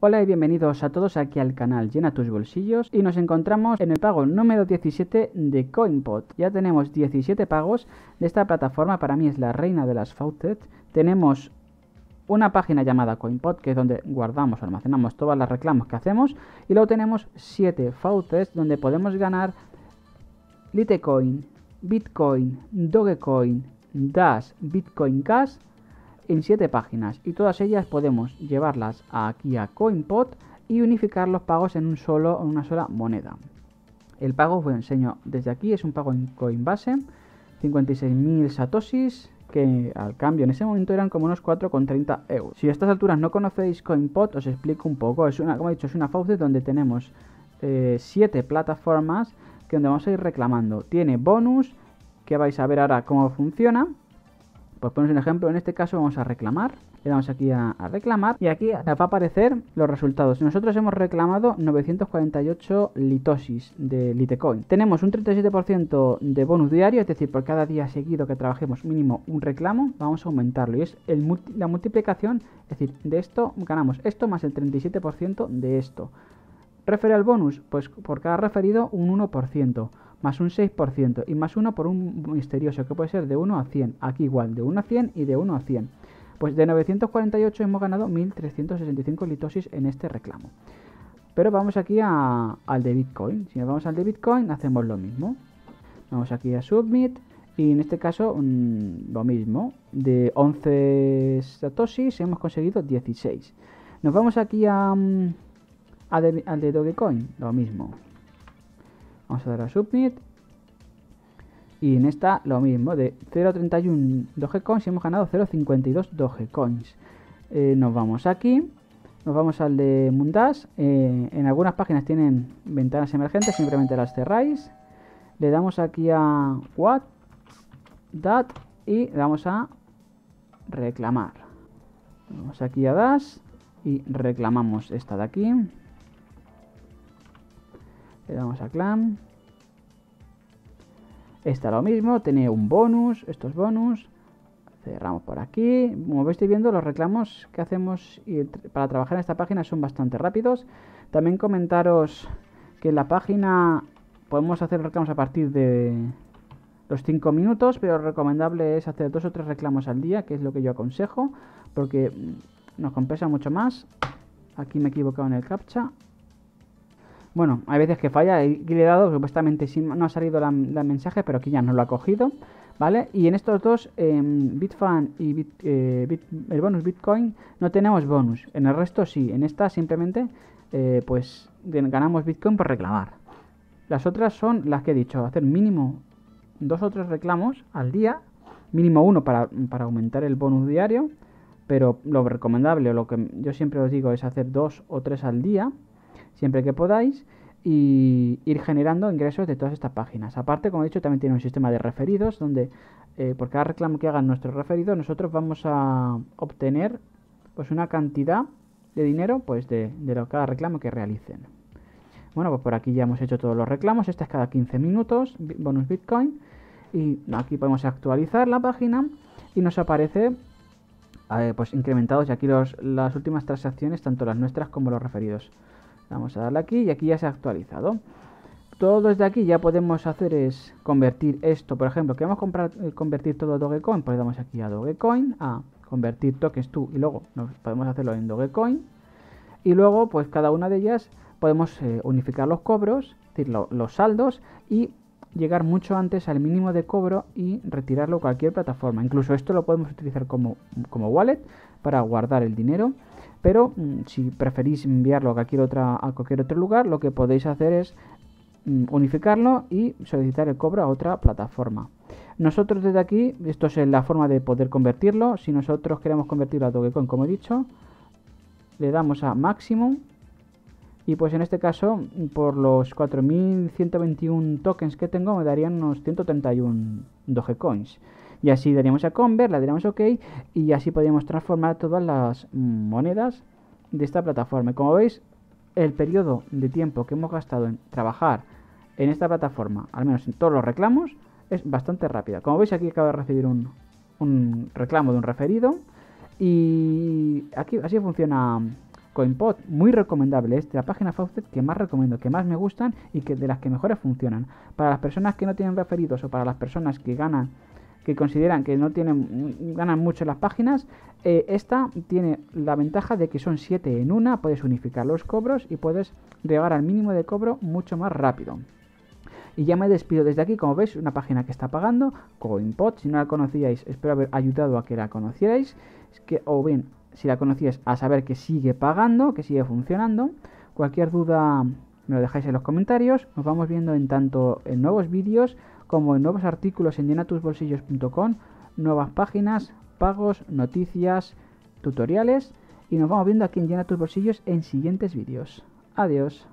Hola y bienvenidos a todos aquí al canal Llena tus bolsillos y nos encontramos en el pago número 17 de CoinPot. Ya tenemos 17 pagos de esta plataforma, para mí es la reina de las faucets. Tenemos una página llamada CoinPot que es donde guardamos, almacenamos todas las reclamos que hacemos y luego tenemos 7 faucets donde podemos ganar Litecoin, Bitcoin, Dogecoin, Dash, Bitcoin Cash en 7 páginas y todas ellas podemos llevarlas aquí a CoinPot y unificar los pagos en, un solo, en una sola moneda. El pago, os enseño desde aquí, es un pago en Coinbase, 56.000 satoshis, que al cambio en ese momento eran como unos 4,30 euros. Si a estas alturas no conocéis CoinPot, os explico un poco. Es una, como he dicho, es una faucet donde tenemos 7 eh, plataformas que donde vamos a ir reclamando. Tiene bonus, que vais a ver ahora cómo funciona. Pues ponemos un ejemplo, en este caso vamos a reclamar. Le damos aquí a, reclamar y aquí va a aparecer los resultados. Nosotros hemos reclamado 948 litosis de Litecoin. Tenemos un 37% de bonus diario, es decir, por cada día seguido que trabajemos mínimo un reclamo, vamos a aumentarlo. Y es la multiplicación, es decir, de esto ganamos esto más el 37% de esto. Referir bonus, pues por cada referido un 1% más un 6% y más 1 por un misterioso que puede ser de 1 a 100. Aquí igual, de 1 a 100 y de 1 a 100. Pues de 948 hemos ganado 1365 litosis en este reclamo. Pero vamos aquí al de Bitcoin. Si nos vamos al de Bitcoin, hacemos lo mismo. Vamos aquí a Submit y en este caso mm, lo mismo. De 11 satoshis hemos conseguido 16. Nos vamos aquí a, mm, al de Dogecoin, lo mismo. Vamos a dar a Submit. Y en esta lo mismo, de 0.31 Dogecoins y hemos ganado 0.52 Dogecoins. Eh, nos vamos aquí, nos vamos al de Mundas. Eh, en algunas páginas tienen ventanas emergentes, simplemente las cerráis. Le damos aquí a What, That y le damos a reclamar. Vamos aquí a Das y reclamamos esta de aquí. Le damos a clan. Esta lo mismo, tiene un bonus, estos bonus. Cerramos por aquí. Como estáis viendo, los reclamos que hacemos para trabajar en esta página son bastante rápidos. También comentaros que en la página podemos hacer reclamos a partir de los 5 minutos, pero lo recomendable es hacer dos o tres reclamos al día, que es lo que yo aconsejo, porque nos compensa mucho más. Aquí me he equivocado en el captcha. Bueno, hay veces que falla, y le he dado, supuestamente no ha salido el mensaje, pero aquí ya no lo ha cogido, ¿vale? Y en estos dos, em, Bitfan y eh, el bonus Bitcoin, no tenemos bonus. En el resto sí, en esta simplemente, eh, pues ganamos Bitcoin por reclamar. Las otras son las que he dicho, hacer mínimo dos o tres reclamos al día, mínimo uno para, para aumentar el bonus diario, pero lo recomendable o lo que yo siempre os digo es hacer dos o tres al día, siempre que podáis y ir generando ingresos de todas estas páginas. Aparte, como he dicho, también tiene un sistema de referidos donde eh, por cada reclamo que hagan nuestros referidos nosotros vamos a obtener pues una cantidad de dinero pues de, lo, cada reclamo que realicen. Bueno, pues por aquí ya hemos hecho todos los reclamos. Este es cada 15 minutos, bonus Bitcoin. Y aquí podemos actualizar la página y nos aparece eh, pues incrementados y aquí los, las últimas transacciones, tanto las nuestras como los referidos. Vamos a darle aquí y aquí ya se ha actualizado. Todo desde aquí ya podemos hacer es convertir esto, por ejemplo, queremos comprar, eh, convertir todo a Dogecoin, pues damos aquí a Dogecoin, a convertir tokens tú y luego nos, podemos hacerlo en Dogecoin. Y luego, pues cada una de ellas podemos eh, unificar los cobros, es decir, los saldos y llegar mucho antes al mínimo de cobro y retirarlo cualquier plataforma. Incluso esto lo podemos utilizar como, como wallet para guardar el dinero pero mm, si preferís enviarlo a cualquier, a cualquier otro lugar, lo que podéis hacer es mm, unificarlo y solicitar el cobro a otra plataforma. Nosotros desde aquí, esto es la forma de poder convertirlo. Si nosotros queremos convertirlo a Dogecoin, como he dicho, le damos a Maximum. Y pues en este caso, por los 4121 tokens que tengo, me darían unos 131 Dogecoins. Y así daríamos a Convert, le daríamos OK y así podríamos transformar todas las monedas de esta plataforma. como veis, el periodo de tiempo que hemos gastado en trabajar en esta plataforma, al menos en todos los reclamos, es bastante rápida. Como veis aquí acabo de recibir un, reclamo de un referido y aquí así funciona CoinPod, muy recomendable, es la página Faucet que más recomiendo, que más me gustan y que de las que mejores funcionan. Para las personas que no tienen referidos o para las personas que ganan que consideran que no tienen ganan mucho las páginas, eh, esta tiene la ventaja de que son 7 en una, puedes unificar los cobros y puedes llegar al mínimo de cobro mucho más rápido. Y ya me despido desde aquí, como veis, una página que está pagando, CoinPod, si no la conocíais, espero haber ayudado a que la conocierais, o bien, si la conocíais, a saber que sigue pagando, que sigue funcionando. Cualquier duda me lo dejáis en los comentarios, nos vamos viendo en tanto en nuevos vídeos como nuevos artículos en llenatusbolsillos.com, nuevas páginas, pagos, noticias, tutoriales y nos vamos viendo aquí en Llena tus bolsillos en siguientes vídeos. Adiós.